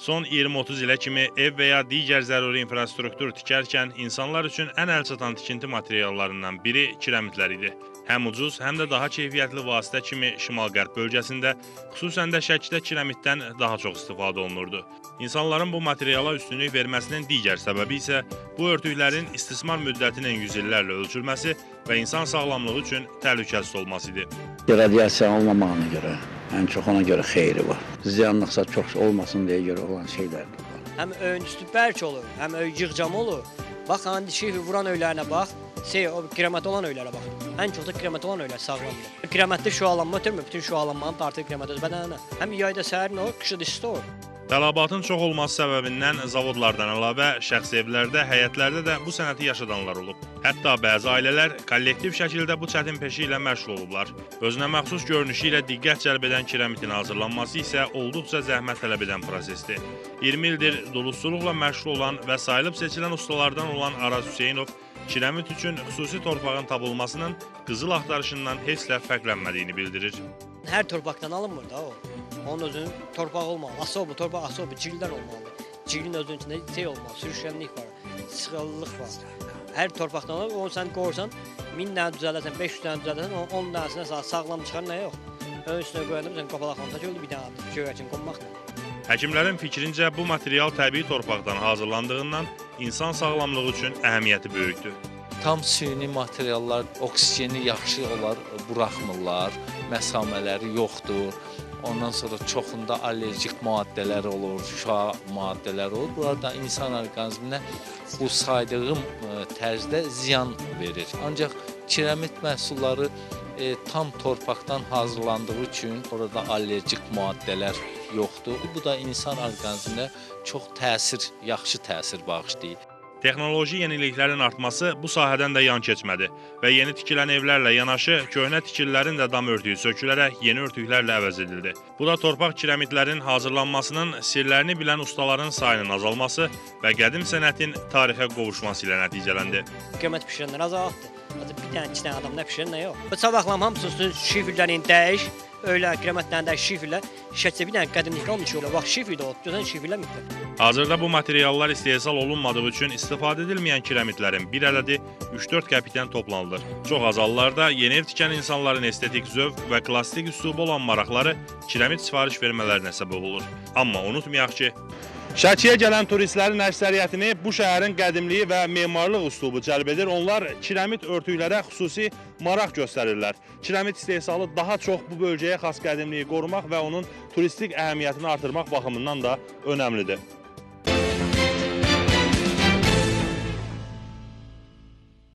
Son 20-30 ilə kimi ev və ya digər zəruri infrastruktur tikərkən insanlar üçün ən əlçatan tikinti materiallarından biri kiremitlər idi. Həm ucuz, həm də daha keyfiyyətli vasitə kimi şimal-qərb bölgəsində, xüsusən də Şəkidə kiremitdən daha çox istifadə olunurdu. İnsanların bu materiala üstünlük verməsinin digər səbəbi isə bu örtüklərin istismar müddətinin 100 illərlə ölçülməsi və insan sağlamlığı üçün təhlükəsiz olması idi. Radiasiya olmamağına görə, ən çox ona görə xeyri var. Ziyanlıqsa çox olmasın deyə görə olan şeylərdir. Həm öyüncüsü bərk olur, həm öy yığcam olur. Bax, indi şifi vuran öylərinə bax. Şey, o kremət olan öylərə bax. Ən çox da kremət olan öylər sağlamdır. Kremətdə şüalanma ötürmür, bütün şüalanmanı dartır kremət öz bədəninə. Həm yayda səhərin olur, qışda isti olur. Tələbatın çox olması səbəbindən zavodlardan əlavə şəxsi evlərdə, həyətlərdə də bu sənəti yaşadanlar olub. Hətta bəzi ailələr kollektiv şəkildə bu çətin peşə ilə məşğul olublar. Özünə məxsus görünüşü ilə diqqət cəlb edən kiremitin hazırlanması isə olduqca zəhmət tələb edən prosesdir. 20 ildir duluzçuluqla məşğul olan və sayılıb seçilən ustalardan olan Araz Hüseynov kiremit üçün xüsusi torpağın tapılmasının qızıl axtarışından heç də fərqlənmədiyini bildirir. Hər torpaqdan alınmır da o. Onun özünün torpaq olmalı. Asobu, torpaq asobu, cildən olmalı. Cilin özünün içində şey olmalı, sürüşkənlik var, sıxıllıq var. Hər torpaqdan alır, onu sən qorsan 1000 dənə düzəldərsən, 500 dənə düzəldərsən, 10 dənəsinə sağ, sağlam çıxar nə yox. Ön üstünə qoyanda sən qapalaqla da bir dənə atıb göyərçin qonmaqla. Həkimlərin fikrincə bu material təbii torpaqdan hazırlandığından insan sağlamlığı üçün əhəmiyyəti böyükdür. Tam süni materiallar oksigeni yaxşı olar buraxmırlar, məsamələri yoxdur. Ondan sonra çoxunda allergik maddələr olur, şüa maddələr olur. Bunlar da insan orqanizminə bu saydığım e, tərzdə ziyan verir. Ancaq kiremit məhsulları e, tam torpaqdan hazırlandığı üçün orada allergik maddələr yoxdur. Bu da insan orqanizminə çox təsir, yaxşı təsir bağışlayır. Texnoloji yeniliklərin artması bu sahədən də yan keçmədi və yeni tikilən evlərlə yanaşı köhnə tikililərin də dam örtüyü sökülərək yeni örtüklərlə əvəz edildi. Bu da torpaq kiremitlərin hazırlanmasının sirlərini bilən ustaların sayının azalması və qədim sənətin tarixə qovuşması ilə nəticələndi. Qiyamət bişirənlər azaltdı. Bir dənə, iki dənə adam nə bişirir, nə yox. Bu sabahlam hamısını şifrlərini dəyiş, öylə qiyamətdən də şifrlə, şəkildə bir dənə qədimlik qalmış yola. Bax şifr də o, gözən şifrləməkdir. Hazırda bu materiallar istehsal olunmadığı üçün istifadə edilməyən kiremitlərin bir ədədi 3-4 qəpikdən toplanılır. Çox az hallarda yeni ev tikən insanların estetik zövq və klassik üslubu olan maraqları kiremit sifariş vermələrinə səbəb olur. Amma unutmayaq ki, Şəkiyə gələn turistlərin əksəriyyətini bu şəhərin qədimliyi və memarlıq üslubu cəlb edir. Onlar kiremit örtüklərə xüsusi maraq göstərirlər. Kiremit istehsalı daha çox bu bölgəyə xas qədimliyi qorumaq və onun turistik əhəmiyyətini artırmaq baxımından da önəmlidir.